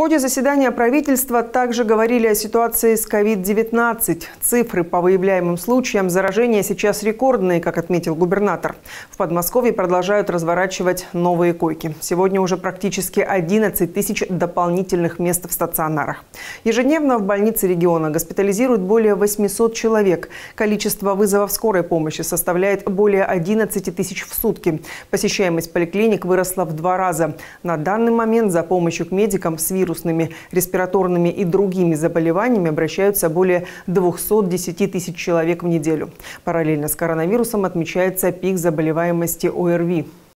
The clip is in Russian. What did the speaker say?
ходе заседания правительства также говорили о ситуации с COVID-19. Цифры по выявляемым случаям заражения сейчас рекордные, как отметил губернатор. В Подмосковье продолжают разворачивать новые койки. Сегодня уже практически 11 тысяч дополнительных мест в стационарах. Ежедневно в больнице региона госпитализируют более 800 человек. Количество вызовов скорой помощи составляет более 11 тысяч в сутки. Посещаемость поликлиник выросла в два раза. На данный момент за помощью к медикам с вирусными, респираторными и другими заболеваниями обращаются более 210 тысяч человек в неделю. Параллельно с коронавирусом отмечается пик заболеваемости ОРВИ.